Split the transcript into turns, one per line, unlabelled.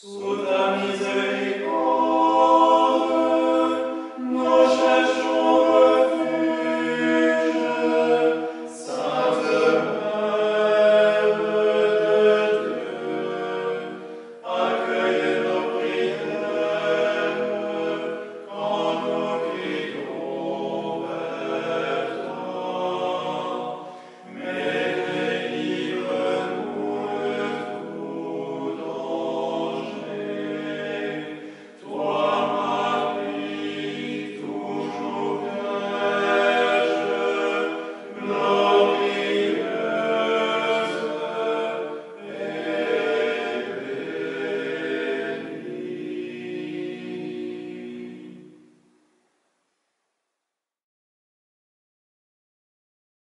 Sous ta miséricorde,